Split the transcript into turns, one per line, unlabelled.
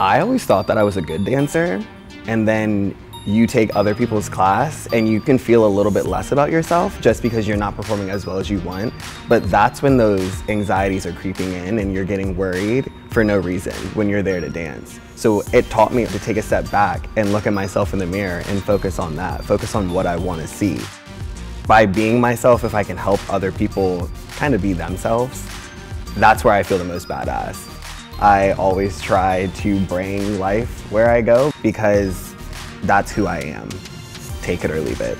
I always thought that I was a good dancer, and then you take other people's class and you can feel a little bit less about yourself just because you're not performing as well as you want. But that's when those anxieties are creeping in and you're getting worried for no reason when you're there to dance. So it taught me to take a step back and look at myself in the mirror and focus on that, focus on what I want to see. By being myself, if I can help other people kind of be themselves, that's where I feel the most badass. I always try to bring life where I go because that's who I am. Take it or leave it.